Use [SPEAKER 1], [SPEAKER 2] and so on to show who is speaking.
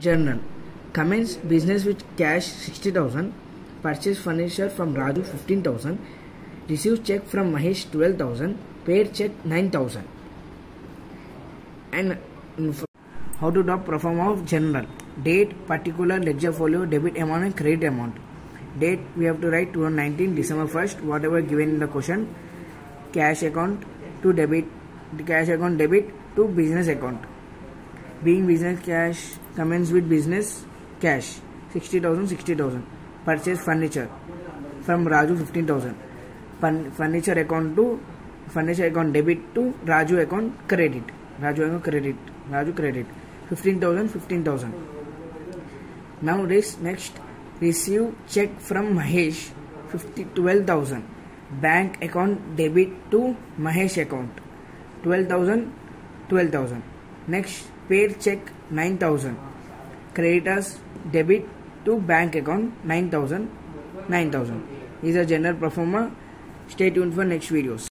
[SPEAKER 1] General commence business with cash 60,000, purchase furniture from Raju 15,000, receive check from Mahesh 12,000, paid check 9,000. And how to drop perform of general date particular ledger folio debit amount and credit amount date we have to write 2019 december 1st whatever given in the question cash account to debit cash account debit to business account being business cash commence with business cash sixty thousand sixty thousand purchase furniture from Raju fifteen thousand furniture account to furniture account debit to Raju account credit Raju account credit Raju credit fifteen thousand fifteen thousand now रिस next receive cheque from Mahesh fifty twelve thousand bank account debit to Mahesh account twelve thousand twelve thousand Next, pair check 9,000. Creditors debit to bank account 9,000. He's a general performer. Stay tuned for next videos.